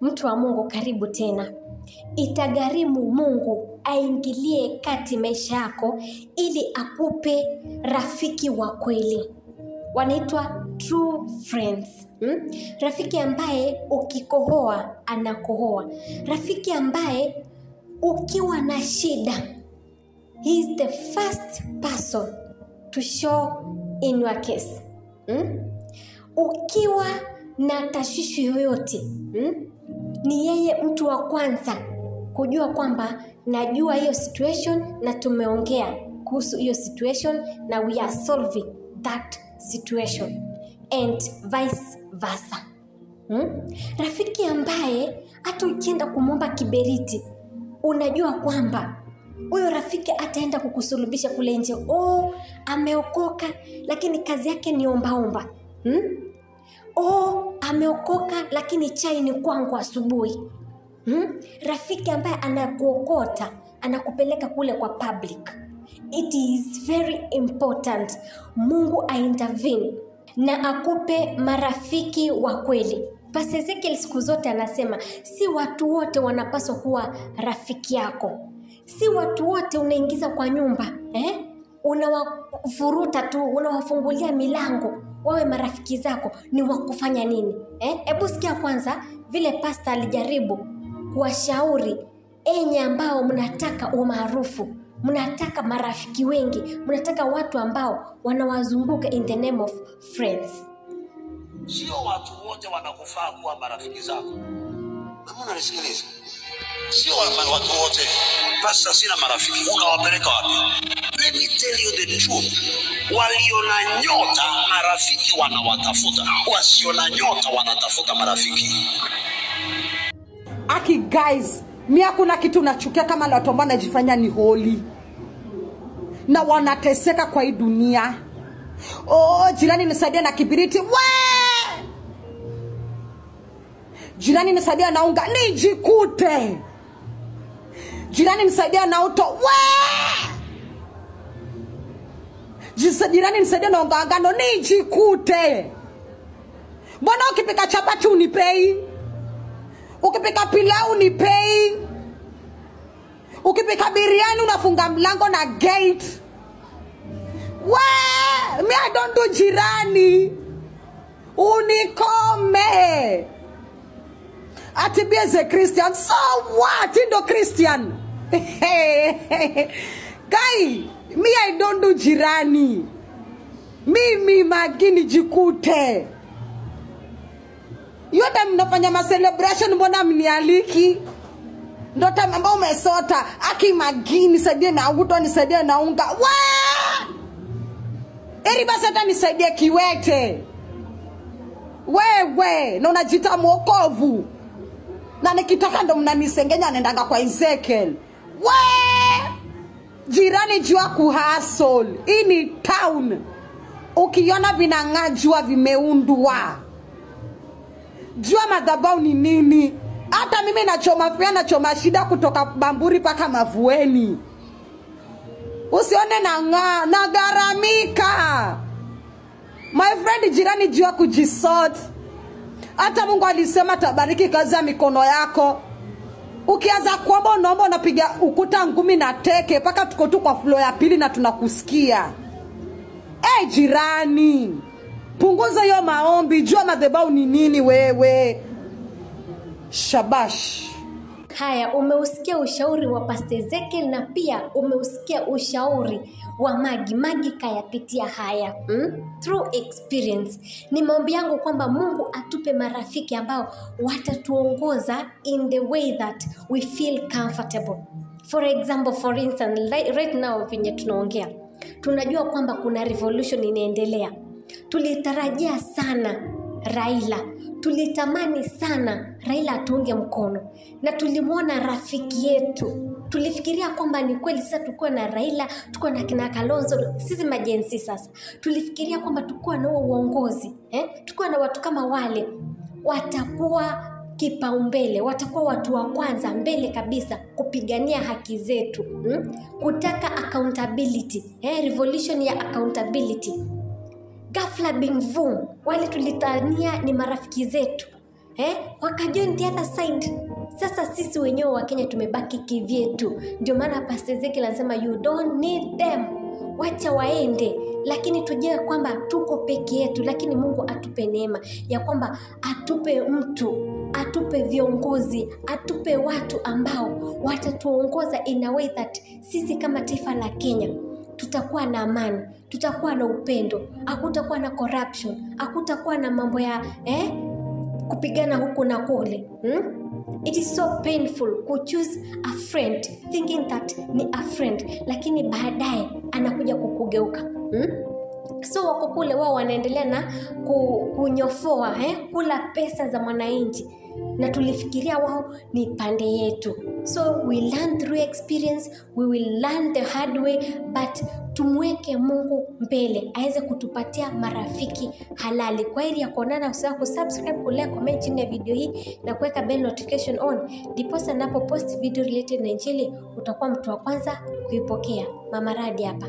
mtu wa Mungu, karibu tena. Itagharimu Mungu aingilie kati maisha yako ili akupe rafiki wa kweli, wanaitwa true friends. Hmm? Rafiki ambaye ukikohoa anakohoa, rafiki ambaye ukiwa na shida he is the first person to show in your case. Hmm? Ukiwa na tashwishi yoyote hmm? Ni yeye mtu wa kwanza kujua kwamba najua hiyo situation na tumeongea kuhusu hiyo situation na we are solving that situation and vice versa hmm? rafiki ambaye hata ukienda kumwomba kiberiti unajua kwamba huyo rafiki ataenda kukusulubisha kule nje oh, ameokoka lakini kazi yake ni ombaomba hmm? oh, ameokoka lakini chai ni kwangu asubuhi. Hmm? rafiki ambaye anakuokota anakupeleka kule kwa public. It is very important. Mungu aintervene na akupe marafiki wa kweli. Pastor Ezekiel siku zote anasema si watu wote wanapaswa kuwa rafiki yako. Si watu wote unaingiza kwa nyumba eh? Unawafuruta tu unawafungulia milango wawe marafiki zako ni wakufanya nini hebu eh? sikia kwanza vile pasta alijaribu kuwashauri enye ambao mnataka umaarufu mnataka marafiki wengi mnataka watu ambao wanawazunguka in the name of friends sio watu wote wanakufaa kuwa marafiki zako kama unanisikiliza. Sio wa- watu wote. Pasta sina marafiki. Unawapeleka wapi? Let me tell you the truth. Walio na nyota marafiki wanawatafuta. Wasio na nyota wanatafuta marafiki. Aki guys mi hakuna kitu nachukia kama watu ambao wanajifanya ni holi na wanateseka kwa hii dunia. Oh, jirani nisaidia na kibiriti. We jirani nisaidia na unga nijikute. Jirani nisaidia na uto we jirani nisaidia na unga ngano nijikute. Mbona ukipika chapati unipei? Ukipika pilau unipei? Ukipika biriani unafunga mlango na gate? We mi I don't do jirani ati be a christian. So what? Indo christian. Guy me i don't do jirani. Mimi magini jikute. Yote mnafanya macelebration mbona mnialiki? Ndo time ambao umesota. Aki magini nisaidie na uto nisaidie na unga. We eri basi hata nisaidie kiwete. Wewe na unajita mwokovu na nikitoka ndo mnanisengenya nendanga kwa Ezekiel. We jirani jua kuhasol. Hii ni town. Ukiona vinang'aa jua vimeundwa. Jua madhabau ni nini? Hata mimi nachoma pia nachoma shida kutoka bamburi mpaka mavueni. Usione nang'aa nagaramika my friend jirani jua kujisort hata mungu alisema tabariki kazi ya mikono yako. Ukianza kuomba unaomba unapiga ukuta ngumi na teke mpaka tuko tu kwa floor ya pili na tunakusikia. Hey, jirani punguza hiyo maombi jua madhebau ni nini wewe. Shabash haya umeusikia ushauri wa Pastor Ezekiel na pia umeusikia ushauri wa Magi. Magi kayapitia haya hmm? through experience. Ni maombi yangu kwamba Mungu atupe marafiki ambao watatuongoza in the way that we feel comfortable. For example, for instance, right now venye tunaongea tunajua kwamba kuna revolution inaendelea. Tulitarajia sana Raila tulitamani sana Raila atuunge mkono na tulimwona rafiki yetu. Tulifikiria kwamba ni kweli sasa tukuwa na Raila, tukuwa na kina Kalonzo, sisi majensi sasa. Tulifikiria kwamba tukuwa na huo uongozi eh? tukuwa na watu kama wale watakuwa kipaumbele, watakuwa watu wa kwanza mbele kabisa kupigania haki zetu hmm? kutaka accountability eh? revolution ya accountability ghafla bingvum wale tulitania ni marafiki zetu eh? wakajoin the other side sasa sisi wenyewe wa kenya tumebaki kivyetu. Ndio maana pastor ezekiel anasema you don't need them. Wacha waende. Lakini tujue kwamba tuko peke yetu lakini mungu atupe neema. Ya kwamba atupe mtu atupe viongozi atupe watu ambao watatuongoza in a way that sisi kama taifa la kenya tutakuwa na amani tutakuwa na upendo hakutakuwa na corruption hakutakuwa na mambo ya eh, kupigana huku na kule hmm? it is so painful kuchoose a friend thinking that ni a friend lakini baadaye anakuja kukugeuka hmm? so wako kule wao wanaendelea na kunyofoa eh? kula pesa za mwananchi na tulifikiria wao ni pande yetu. So we learn through experience we will learn the hard way but tumweke mungu mbele aweze kutupatia marafiki halali. Kwa hili ya kuonana usahau kusubscribe kulea comment chini ya video hii na kuweka bell notification on. Ndiposa napo post video related na injili utakuwa mtu wa kwanza kuipokea. Mama radi hapa